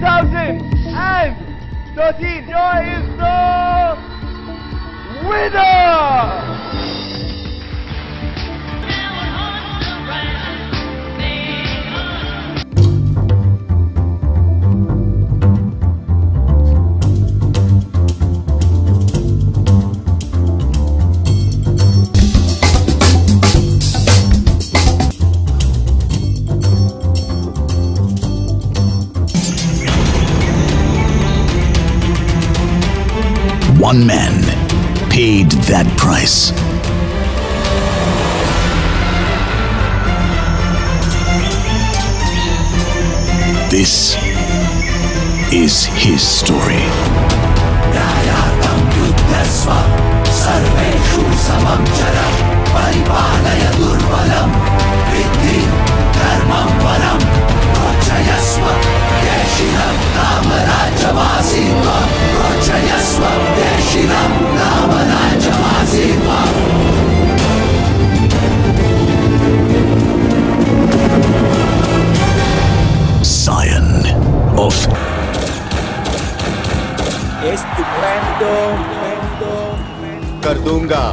2013 Joy is the winner! One man paid that price. This is his story. इस दुकान को कर दूँगा